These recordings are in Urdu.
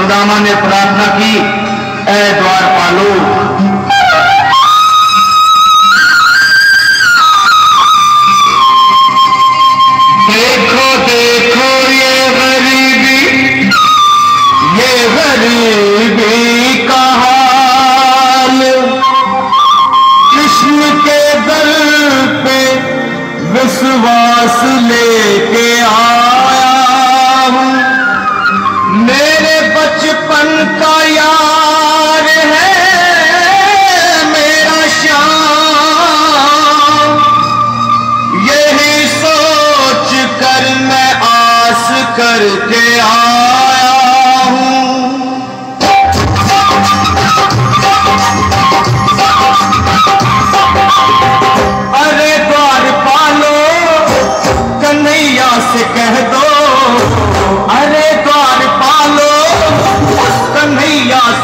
سدامہ نے پرارتھنا کی۔ اے دوار پالو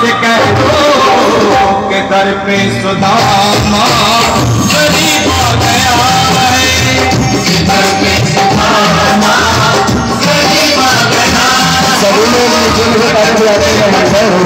سے کہہ دو کہ در پہ صدا ماں غریب ہو گیا ہے۔ در پہ صدا ماں غریب ہو گیا ہے۔ سبوں نے مجھے مجھے پارے بلاتے ہیں۔ ہر ہو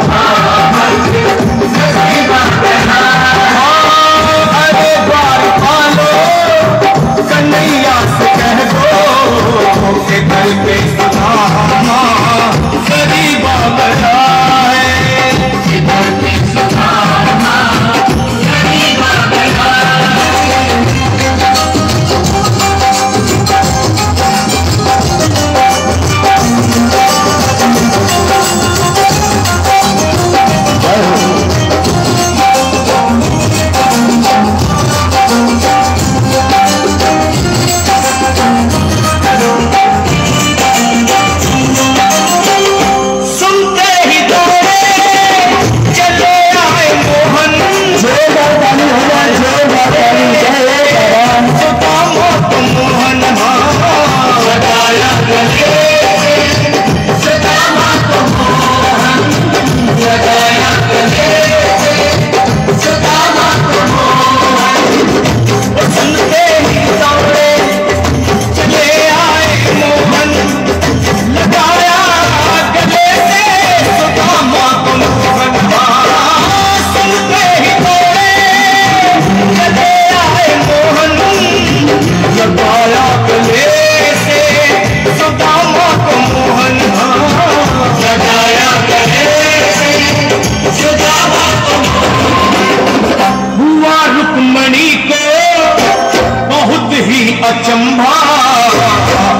اچمبا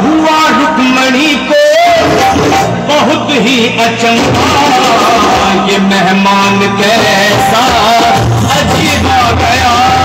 ہوا رکمنی کو بہت ہی اچمبا یہ مہمان کیسا عجیبہ گیا۔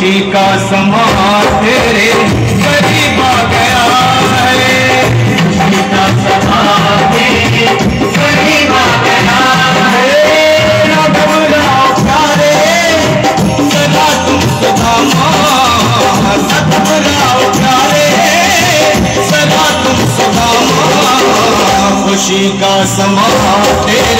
خوشی کا سما تیرے قریب آ گیا ہے۔ خوشی کا سما تیرے قریب آ گیا ہے۔ نہ بھولا پیارے صدا تم صدا ماں نہ بھولا پیارے۔ صدا تم صدا ماں، خوشی کا سما تیرے